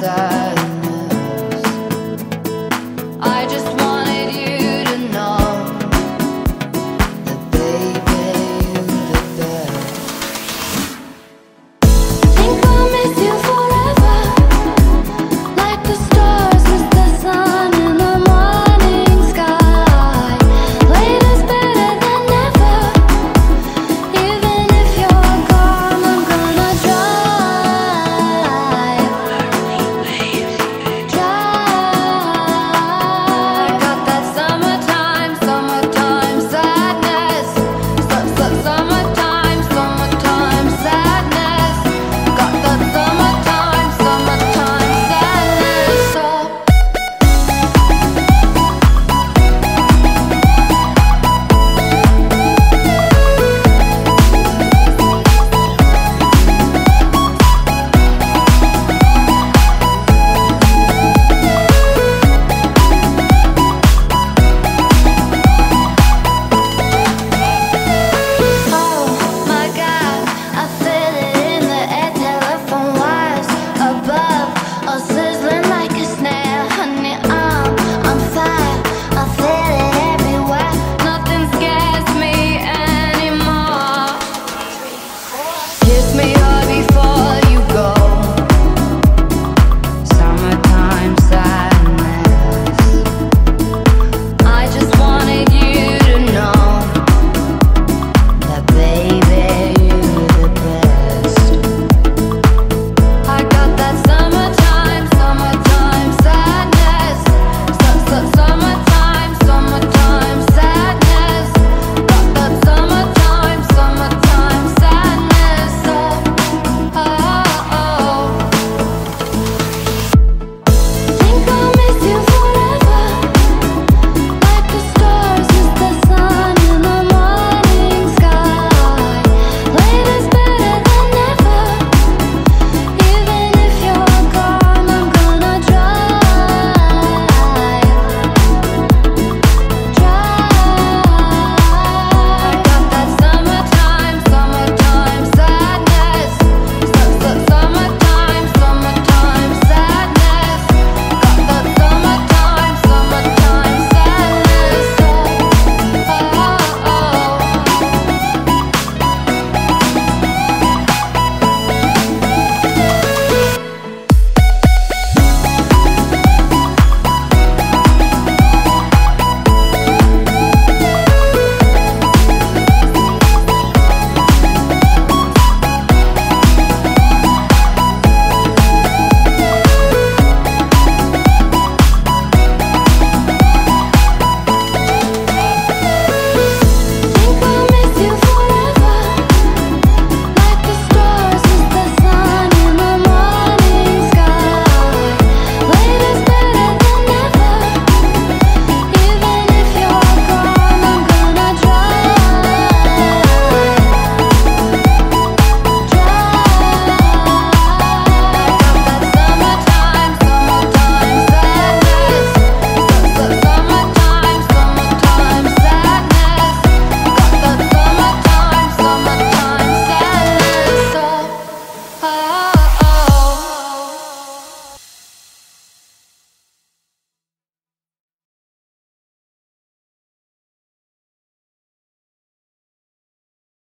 side.